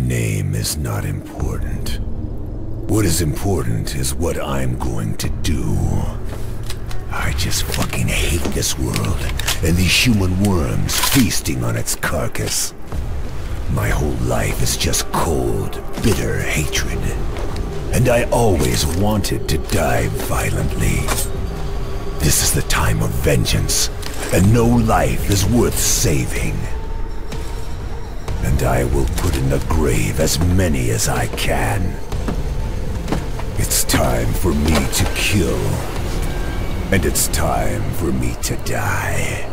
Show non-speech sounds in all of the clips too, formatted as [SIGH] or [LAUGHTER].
Name is not important. What is important is what I'm going to do. I just fucking hate this world and these human worms feasting on its carcass. My whole life is just cold, bitter hatred. And I always wanted to die violently. This is the time of vengeance, and no life is worth saving. And I will put in the grave as many as I can. It's time for me to kill. And it's time for me to die.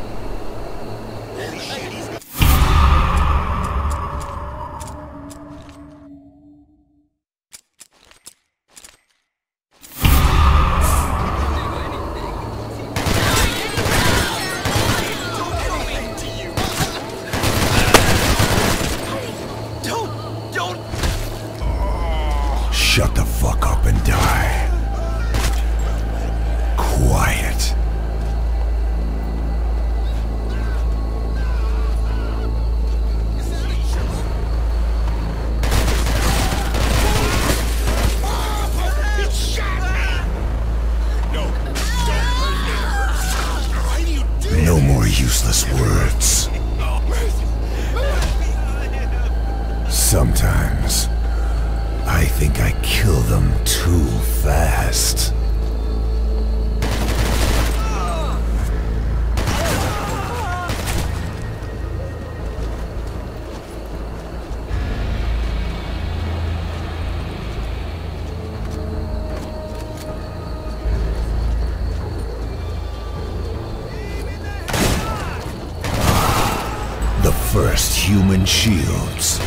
Shields.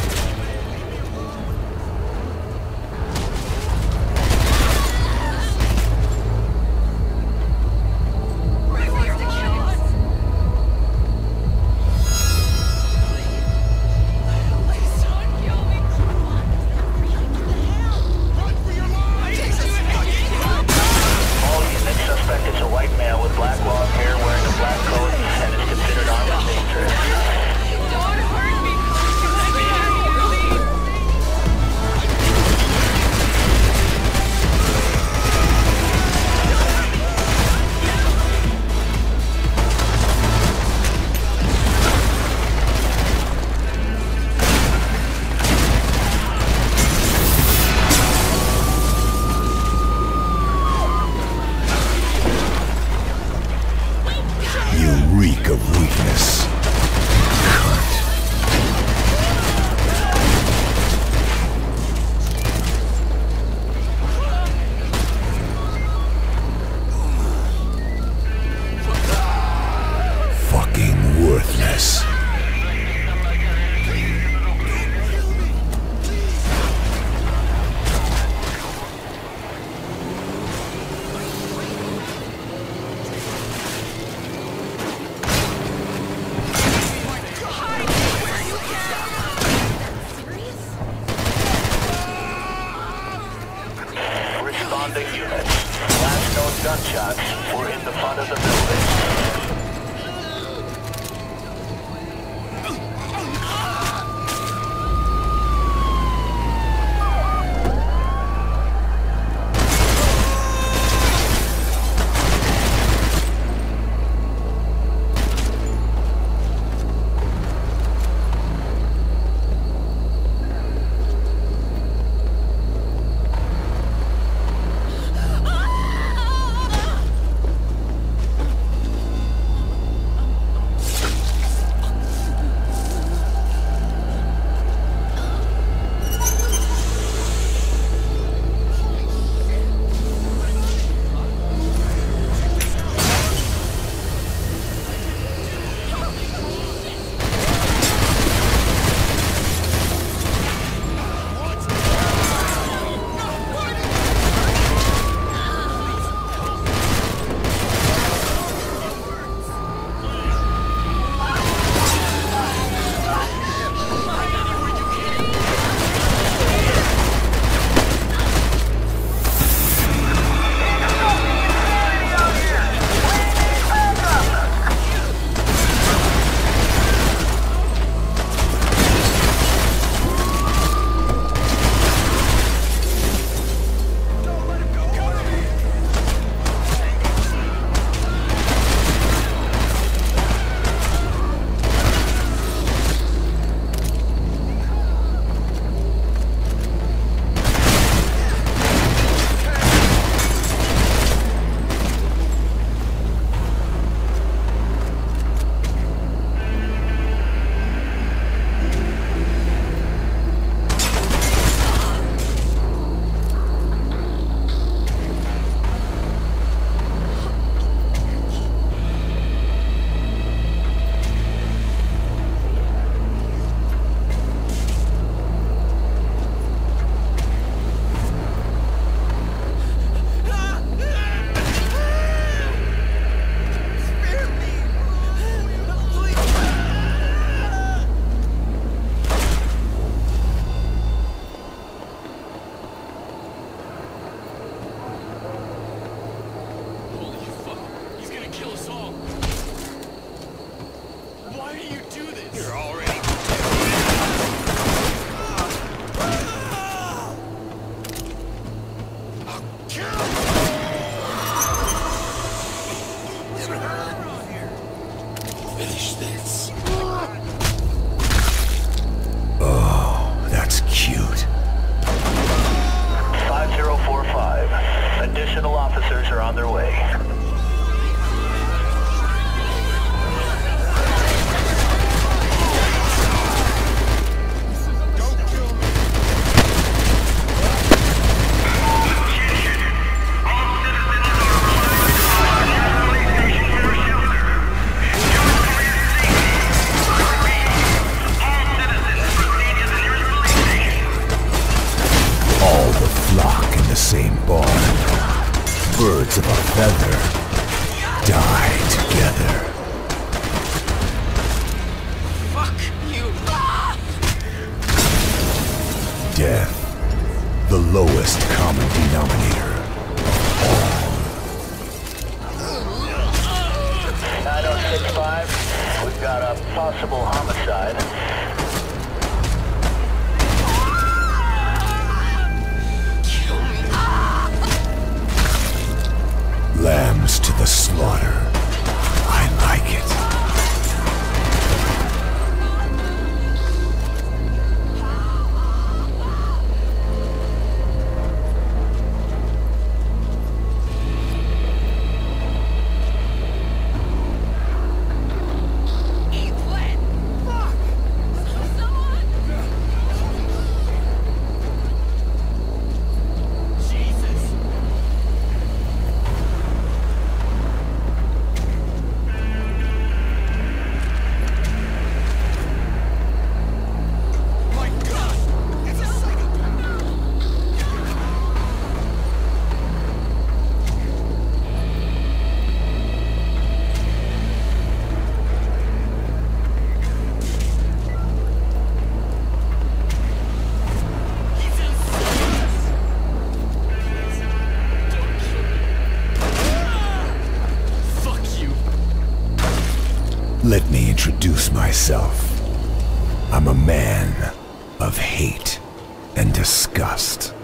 Responding units. Last known gunshots were in the front of the building. Kill! death, the lowest common denominator 9065, we've got a possible homicide. Lambs to the slaughter. Let me introduce myself. I'm a man of hate and disgust.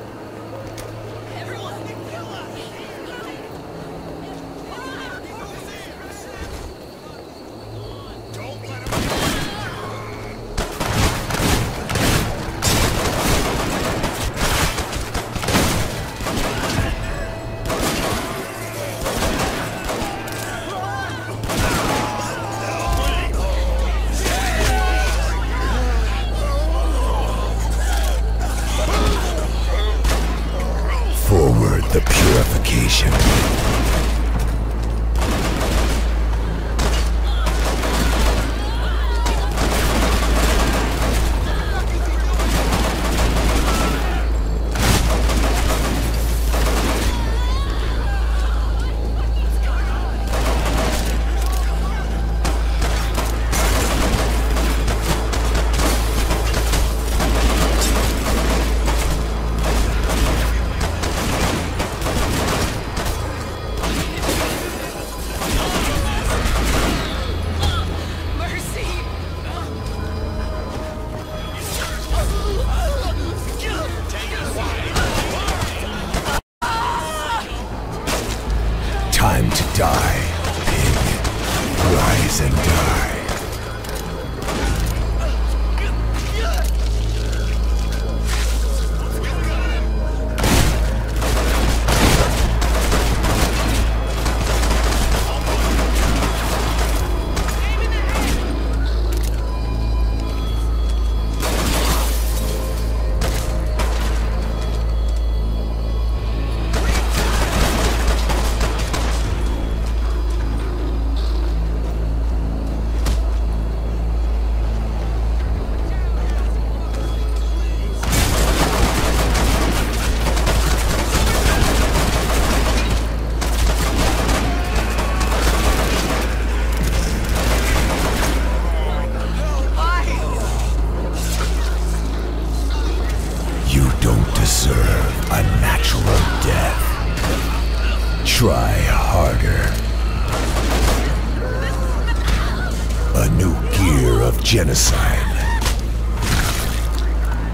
Genocide.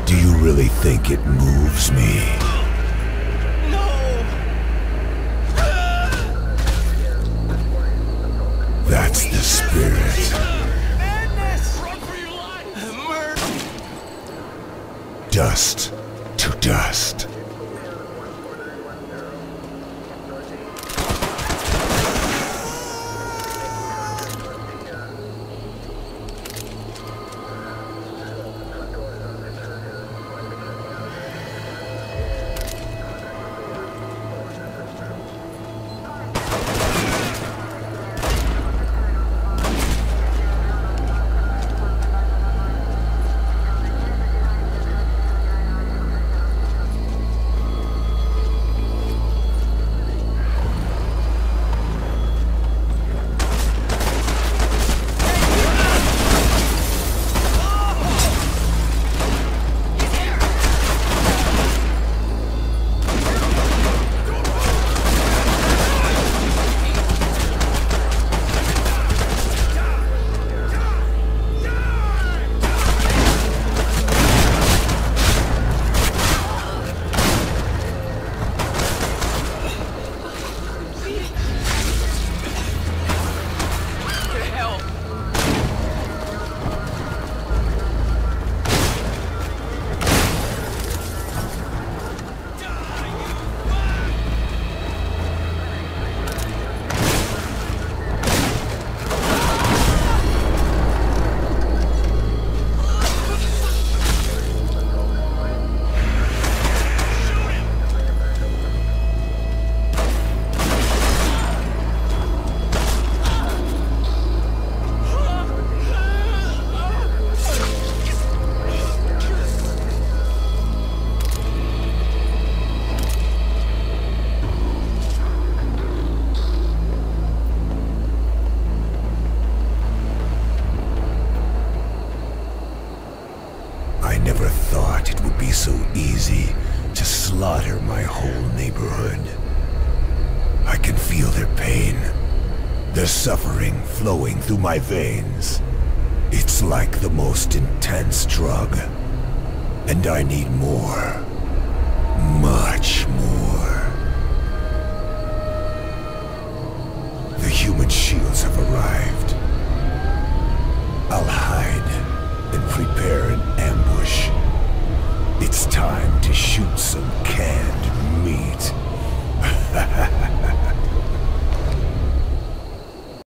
Do you really think it moves me? No! That's the spirit. Madness! Run for your life! Murder! Dust to dust. Through my veins. It's like the most intense drug. And I need more. Much more. The human shields have arrived. I'll hide and prepare an ambush. It's time to shoot some cans. [LAUGHS]